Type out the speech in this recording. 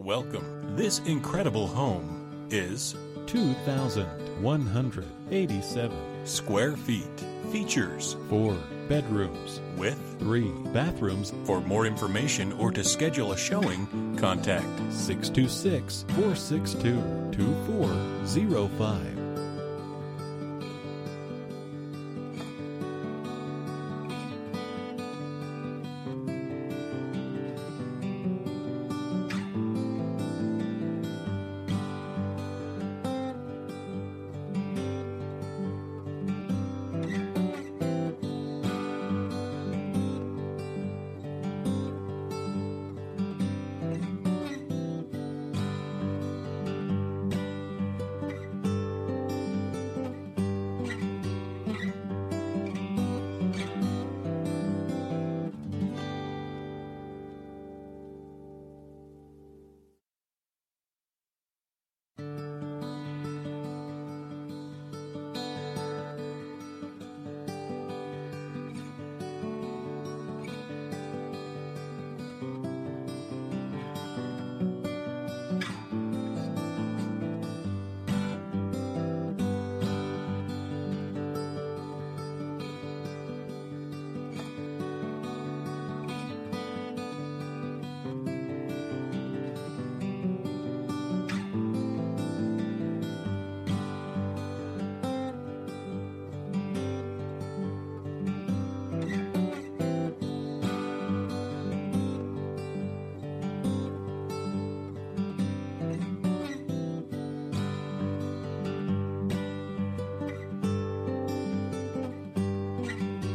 Welcome. This incredible home is 2,187 square feet. Features four bedrooms, with. three bathrooms, For more information or to schedule a showing, contact 626 462 2405.